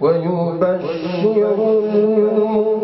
ويبشر المؤمنين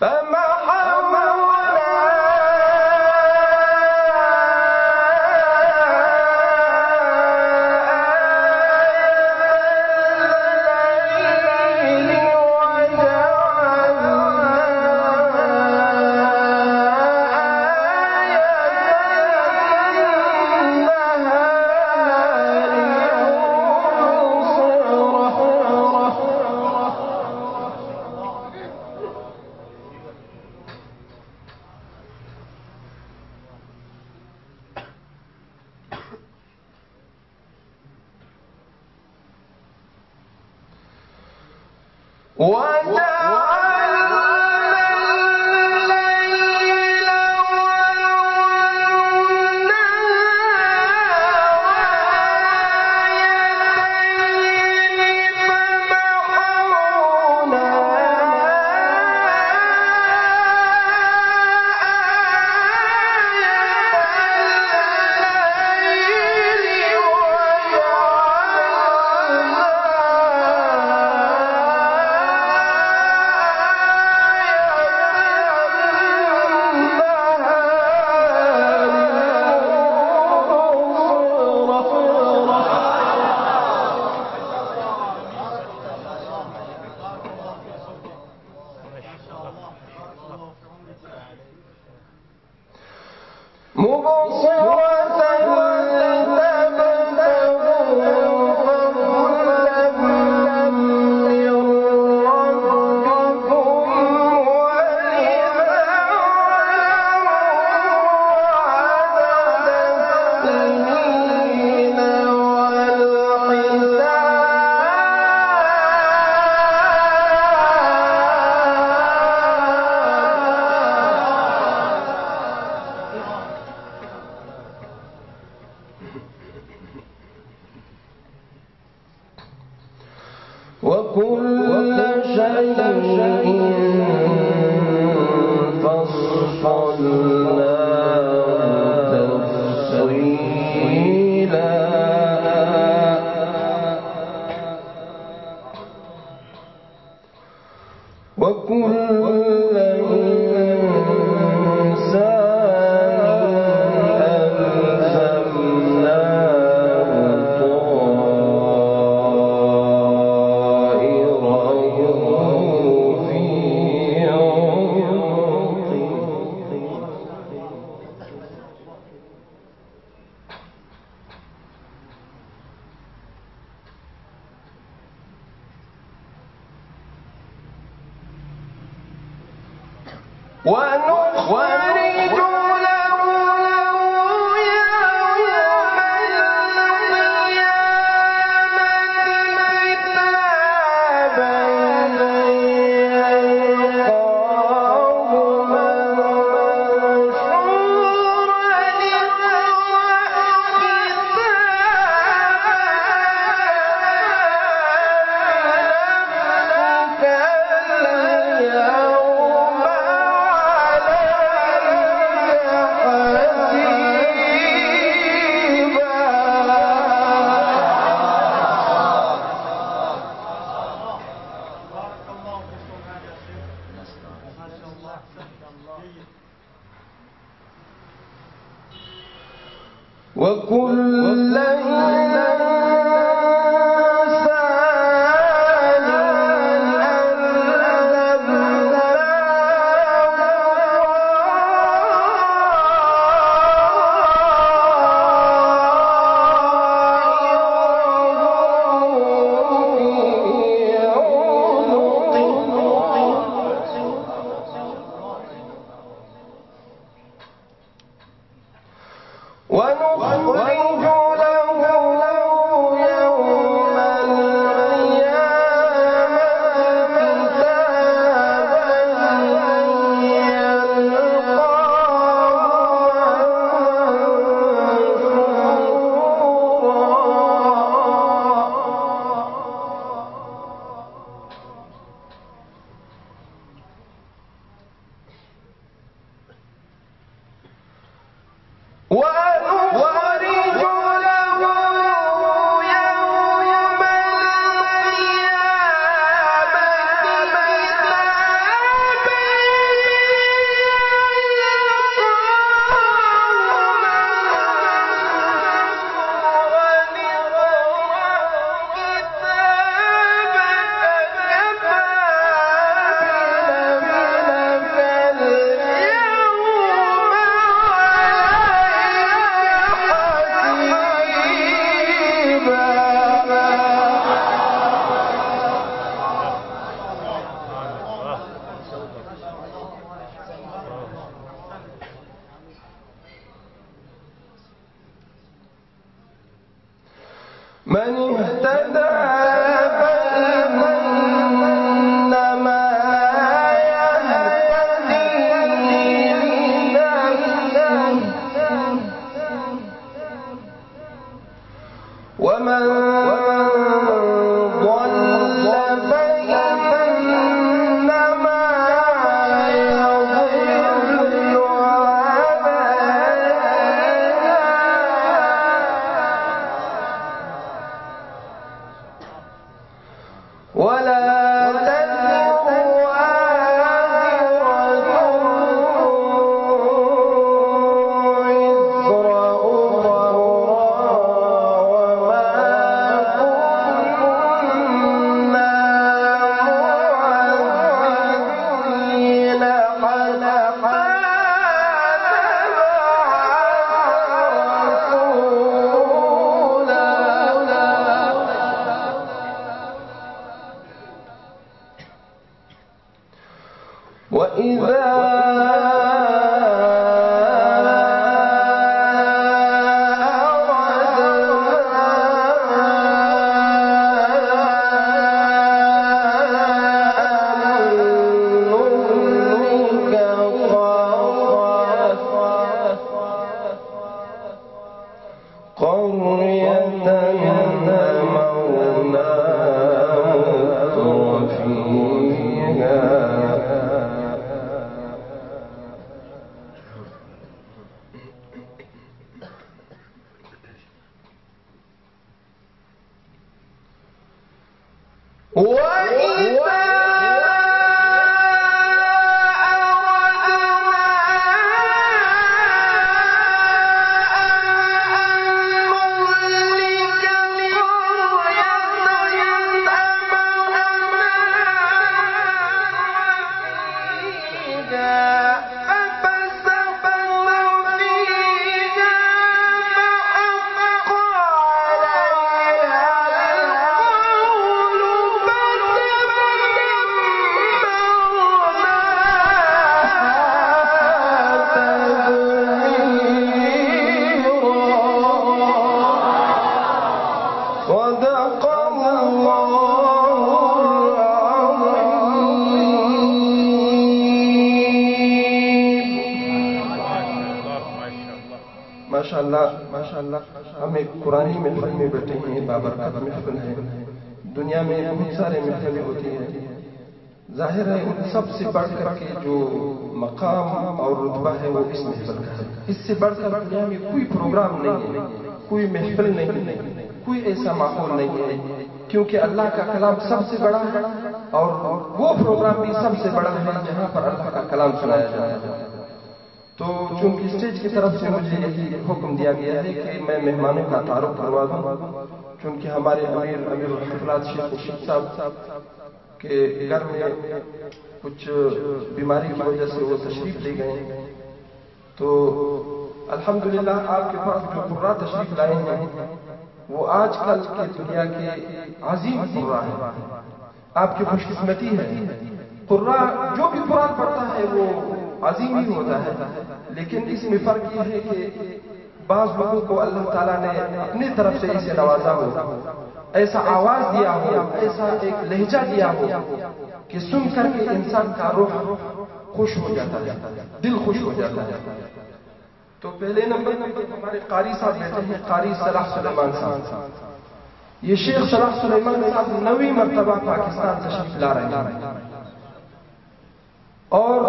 فمحونا One. من اهتدى ماشاء اللہ ماشاء اللہ ہم ایک پرانی محفل میں بیٹھے ہیں بابرکت محفل ہے۔ دنیا میں بہت سارے محفلیں ہوتی ہیں۔ ظاہر ہے، ان سب سے بڑھ کر کے جو مقام اور رتبہ ہے، وہ اس محفل کا ہے۔ اس سے بڑھ کر دنیا میں کوئی پروگرام نہیں ہے، کوئی محفل نہیں ہے، کوئی ایسا ماحول نہیں ہے۔ کیونکہ اللہ کا کلام سب سے بڑا ہے اور وہ پروگرام بھی سب سے بڑا ہے جہاں پر اللہ کا کلام سنایا جاتا ہے۔ تو چونکہ اسٹیج کی طرف سے مجھے یہی حکم دیا گیا ہے کہ میں مہمانوں کا تعارف کروا دوں۔ چونکہ ہمارے امیر امیر الحفلات شیخ رشید صاحب کے گھر میں کچھ بیماری کی وجہ سے وہ تشریف لے گئے تو الحمدللہ آپ کے پاس جو قرآن تشریف لائے ہیں، وہ آج کل کی دنیا کے عظیم قرآن ہے آپ کی خوش قسمتی ہے۔ قرآن جو بھی قرآن پڑھتا ہے، وہ عظیم ہی ہوتا ہے۔ لیکن اس میں فرق یہ ہے کہ بعض لوگوں کو اللہ تعالیٰ نے اپنی طرف سے اسے نوازا ہو۔ ایسا آواز دیا ہو، ایسا ایک لہجہ دیا ہو کہ سن کر کے انسان کا روح خوش ہو جاتا ہے، دل خوش ہو جاتا ہے۔ تو پہلے نمبر پر ہمارے قاری صاحب بیٹھے ہیں، قاری صلاح سلیمان صاحب۔ یہ شیخ صلاح سلیمان صاحب نویں مرتبہ پاکستان تشریف لا رہے ہیں۔ اور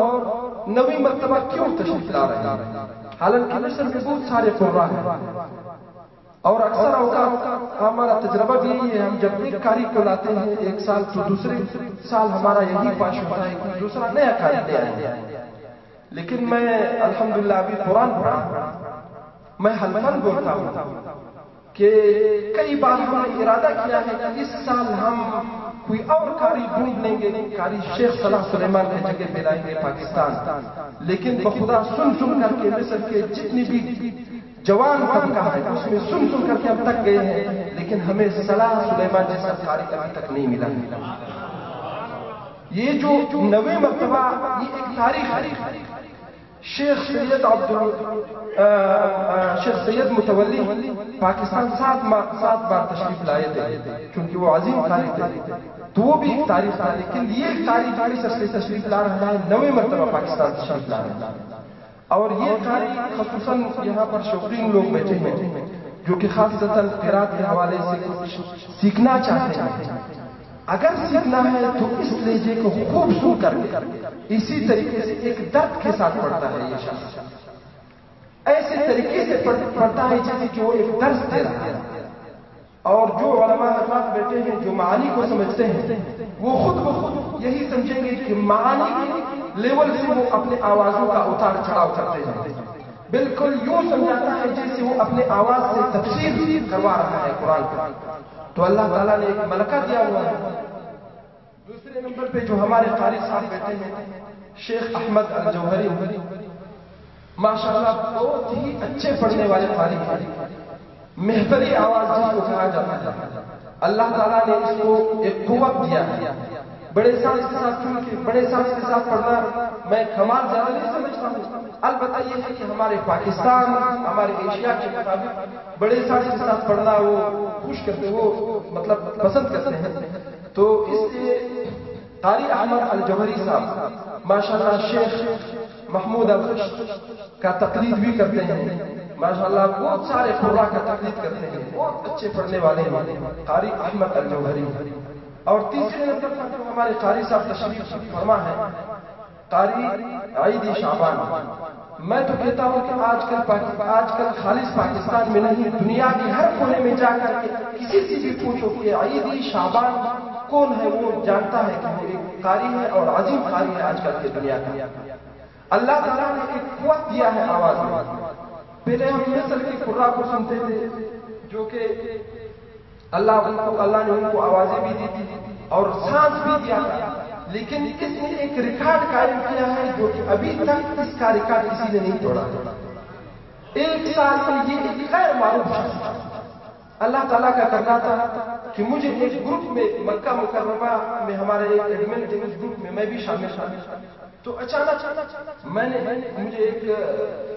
نویں مرتبہ کیوں تشریف لا رہے ہیں؟ حالانکہ مصر میں بہت سارے قرآ ہیں۔ اور اکثر اوقات ہمارا تجربہ بھی یہی ہے، ہم جب بھی کاری کو لاتے ہیں، ایک سال تو دوسرے سال ہمارا یہی پاش ہوتا ہے کہ دوسرا نیا کاری لے آئیں گے لیکن میں الحمدللہ ابھی قرآن پڑھا، میں حلفن بولتا ہوں کہ کئی بار ہم نے ارادہ کیا ہے کہ اس سال ہم کوئی اور کاری ڈھونڈ لیں گے، کاری شیخ صلاح سلیمان کی جگہ پہ لائیں گے پاکستان۔ لیکن بخدا سن سن کر کے مصر کے جتنی بھی جوان طبقہ ہے، اس میں سن سن کر کے ہم تک گئے ہیں، لیکن ہمیں صلاح سلیمان جیسا کاری ابھی تک نہیں ملا۔ یہ جو نویں مرتبہ، یہ ایک تاریخ ہے۔ شیخ سید عبد شیخ سید متولی پاکستان سات بار سات بار تشریف لائے تھے کیونکہ وہ عظیم تاریخ تھے۔ تو وہ بھی ایک تاریخ تھا، لیکن یہ ایک تاریخ جو اس سے تشریف لا رہا ہے، نویں مرتبہ پاکستان تشریف لا رہا ہے۔ اور یہ تاریخ خصوصاً یہاں پر شوقین لوگ بیٹھے ہیں جو کہ خاص قرآن کے حوالے سے کچھ سیکھنا چاہتے ہیں۔ اگر سیکھنا ہے تو اس لہجے کو خوب سن کر اسی طریقے سے ایک درد کے ساتھ پڑھتا ہے یہ شخص۔ ایسے طریقے پڑھتا ہے جیسے کہ وہ ایک درس دے رہا ہے۔ اور جو علماء حضرات بیٹھے ہیں، جو معانی کو سمجھتے ہیں، وہ خود بخود یہی سمجھیں گے کہ معانی لیول سے وہ اپنے آوازوں کا اتار چڑھاؤ کرتے ہیں۔ بالکل یوں سمجھاتا ہے جیسے وہ اپنے آواز سے تفصیل کروا رہا ہے قرآن کا تو اللہ تعالیٰ نے ایک ملکہ دیا ہوا ہے۔ دوسرے نمبر پہ جو ہمارے قاری صاحب بیٹھے ہیں، شیخ احمد الجوہری۔ ماشاء اللہ بہت ہی اچھے پڑھنے والے قاری محتری آواز جس کو کہا جاتا ہے اللہ تعالیٰ نے اس کو ایک قوت دیا۔ ہے بڑے سانس کے ساتھ سن بڑے سانس کے ساتھ پڑھنا میں کمال زیادہ نہیں سمجھتا ہوں۔ البتہ یہ ہے کہ ہمارے پاکستان، ہمارے ایشیا کے مطابق بڑے سانس کے ساتھ پڑھنا وہ خوش کرتے، وہ مطلب پسند کرتے ہیں۔ تو اس لیے قاری احمد الجوہری صاحب ماشاء اللہ شیخ محمود الخش کا تقلید بھی کرتے ہیں۔ ماشاء اللہ بہت سارے خورا کا تقلید کرتے ہیں۔ بہت اچھے پڑھنے والے ہیں۔ قاری احمد الجوہری۔ اور تیسرے نمبر پر جو ہمارے قاری صاحب تشریف فرما ہے، قاری عید شعبان۔ میں تو کہتا ہوں کہ آج کل آج کل خالص پاکستان میں نہیں، دنیا کے ہر کونے میں جا کر کے کسی سے بھی پوچھو کہ عید شعبان کون ہے؟ وہ جانتا ہے کہ وہ قاری ہے اور عظیم قاری ہے آج کل کی دنیا کا۔ اللہ تعالیٰ نے ایک قوت دیا ہے آواز میں۔ پہلے ہم نسل کی قرآن کو سنتے تھے، جو کہ اللہ ان کو، اللہ نے ان کو آوازیں بھی دی تھی اور سانس بھی دیا تھا۔ لیکن اس نے ایک ریکارڈ قائم کیا ہے، جو کہ ابھی تک اس کا ریکارڈ کسی نے نہیں توڑا۔ ایک سال میں یہ ایک خیر معروف اللہ تعالیٰ کا کرنا تھا کہ مجھے ایک گروپ میں، مکہ مکرمہ میں، ہمارے ایک ایڈمن گروپ میں میں بھی شامل شامل تو اچانک میں نے مجھے ایک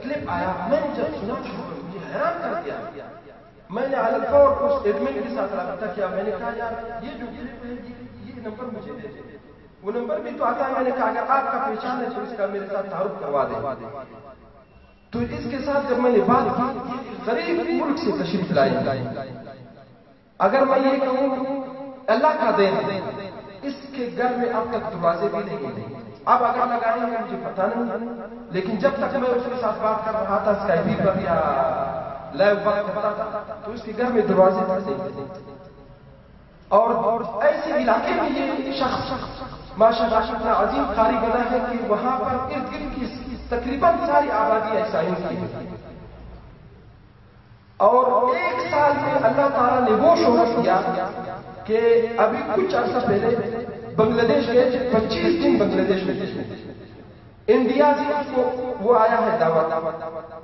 کلپ آیا۔ میں نے جب سنا مجھے حیران کر دیا۔ میں نے عالم فور اس ایڈمن کے ساتھ رابطہ کیا؟ میں نے کہا، یار، یہ جو کلپ ہے، یہ نمبر مجھے دے دے۔ وہ نمبر بھی تو آتا ہے۔ میں نے کہا، اگر آپ کا پہچان ہے تو اس کا میرے ساتھ تعارف کروا دے تو اس کے ساتھ جب میں نے بات کی، غریب ملک سے تشریف لائی اگر میں یہ کہوں، اللہ کا دین، اس کے گھر میں اب تک دروازے بھی نہیں ہیں۔ اب اگر لگائیں گے مجھے پتا نہیں۔ لیکن جب تک میں اس کے ساتھ بات کر رہا تھا اسکائپی پر یا لائیو بات کرتا تھا، تو اس کے گھر میں دروازے نہیں اور ایسے علاقے میں یہ شخص ماشاء اللہ اتنا عظیم قاری بنا ہے کہ وہاں پر ارد گرد کی تقریباً ساری آبادی عیسائیوں کی اور ایک سال میں اللہ تعالیٰ نے وہ شہرت کیا کہ ابھی کچھ عرصہ پہلے بنگلہ دیش کے پچیس دن بنگلہ دیش میں انڈیا سے کو وہ آیا ہے دعوت۔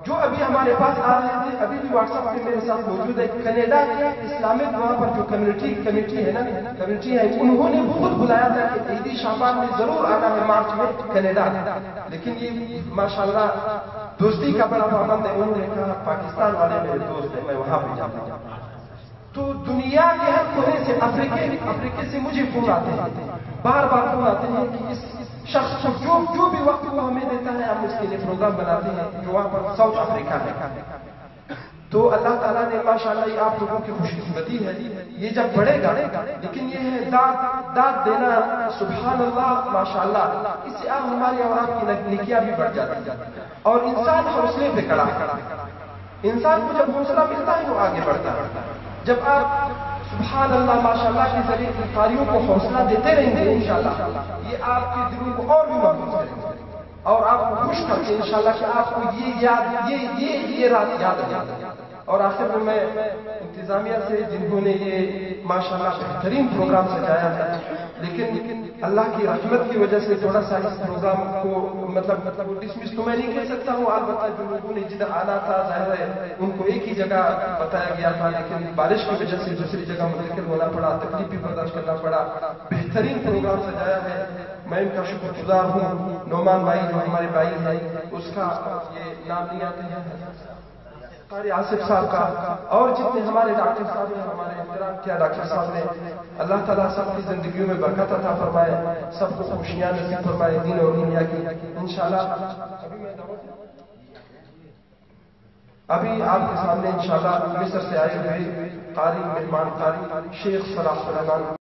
جو ابھی ہمارے پاس آ رہے تھے، ابھی بھی واٹس ایپ پہ میرے ساتھ موجود ہے۔ کینیڈا کے اسلامک وہاں پر جو کمیونٹی کمیٹی ہے نا کمیٹی ہے، انہوں نے خود بلایا تھا کہ عیدی شابان میں ضرور آنا ہے مارچ میں کینیڈا۔ لیکن یہ ماشاء اللہ دوستی کا بڑا پابند ہے۔ انہوں نے کہا، پاکستان والے میرے دوست ہیں، میں وہاں پہ جاتا ہوں۔ تو دنیا کے ہر کونے سے، افریقے افریقے سے مجھے فون آتے ہیں۔ بار بار آتے ہیں کہ اس شخص جو جو بھی وقت وہ ہمیں دیتا ہے، ہم اس کے لیے پروگرام بناتے ہیں جو وہاں پر ساؤتھ افریقہ ہے تو اللہ تعالیٰ نے ماشاء اللہ یہ آپ لوگوں کی خوش قسمتی ہے۔ یہ جب بڑھے گا، لیکن یہ ہے داد داد دینا سبحان اللہ ماشاء اللہ اس سے آپ ہماری اور آپ کی نکیاں بھی بڑھ جاتی ہیں۔ اور انسان حوصلے پہ کڑا انسان کو جب حوصلہ ملتا ہے، وہ آگے بڑھتا ہے۔ جب آپ سبحان اللہ ماشاء اللہ کے ذریعے قاریوں کو حوصلہ دیتے رہیں گے انشاءاللہ۔ یہ آپ کے دلوں کو اور بھی محبوب کریں گے اور آپ کو خوش کر کے انشاءاللہ کہ آپ کو یہ یاد، یہ یہ یہ رات یاد رہے اور آخر میں میں انتظامیہ سے جنہوں نے یہ ماشاءاللہ بہترین پروگرام سجایا ہے، لیکن اللہ کی رحمت کی وجہ سے تھوڑا سا اس پروگرام کو مطلب مطلب ڈسمس تو میں نہیں کہہ سکتا ہوں البتہ جو لوگوں نے جدھر آنا تھا، ظاہر ہے، ان کو ایک ہی جگہ بتایا گیا تھا، لیکن بارش کی وجہ سے دوسری جگہ منتقل ہونا پڑا، تکلیف بھی برداشت کرنا پڑا۔ بہترین پروگرام سجایا ہے۔ میں ان کا شکر گزار ہوں۔ نعمان بھائی، جو ہمارے بھائی ہیں، اس کا یہ نام نہیں آتے ہیں۔ قاری آصف صاحب کا اور جتنے ہمارے ڈاکٹر صاحب نے ہمارے احترام کیا ڈاکٹر صاحب نے، اللہ تعالیٰ سب کی زندگیوں میں برکت عطا فرمائے، سب کو خوشیاں نصیب فرمائے دین اور دنیا کی۔ انشاءاللہ ابھی آپ کے سامنے انشاءاللہ مصر سے آئے ہوئے قاری مہمان قاری شیخ صلاح سلیمان